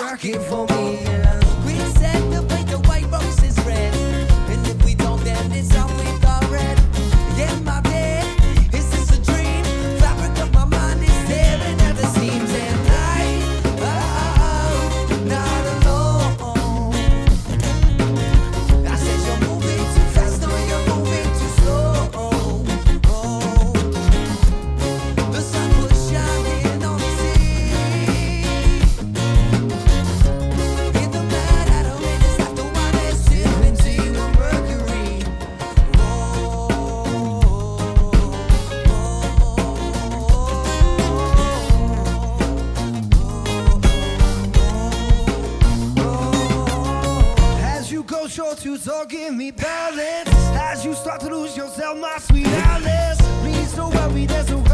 working for me. you go short to talk, give me balance. As you start to lose yourself, my sweet Alice Please don't worry, there's a